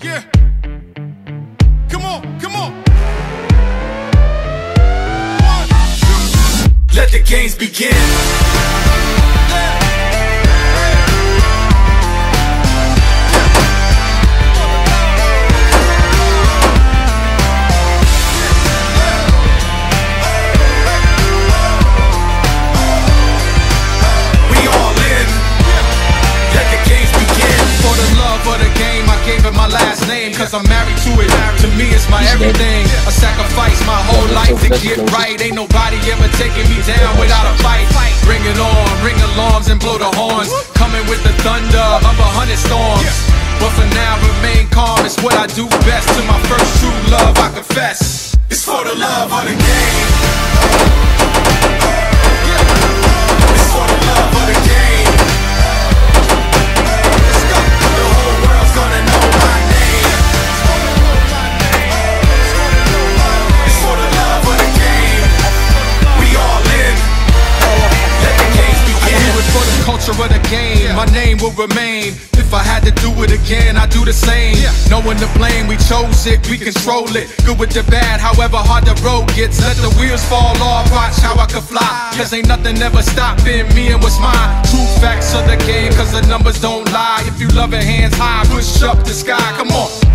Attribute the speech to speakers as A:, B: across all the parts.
A: Yeah. Come on, come on. One.
B: Let the games begin.
C: Cause I'm married to it. To me, it's my everything. I sacrifice my whole life to get right. Ain't nobody ever taking me down without a fight. Bring it on, ring alarms and blow the horns. Coming with the thunder of a hundred storms. But for now, remain calm. It's what I do best. To my first true love, I confess.
B: It's for the love of the game. Of the game. My name
C: will remain. If I had to do it again, I'd do the same. No one to blame, we chose it, we control it. Good with the bad, however hard the road gets. Let the wheels fall off, watch how I can fly. Cause ain't nothing ever stopping me and what's mine. True facts of the game, cause the numbers don't lie. If you love it, hands high, push up the sky, come on.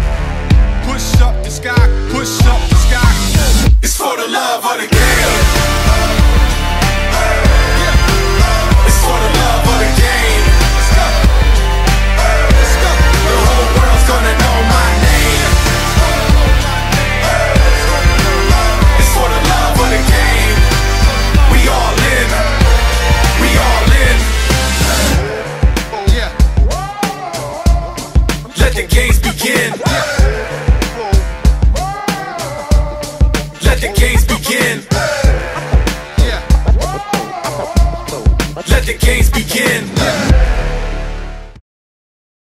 B: Let the games begin. Let the games begin. Let the games begin.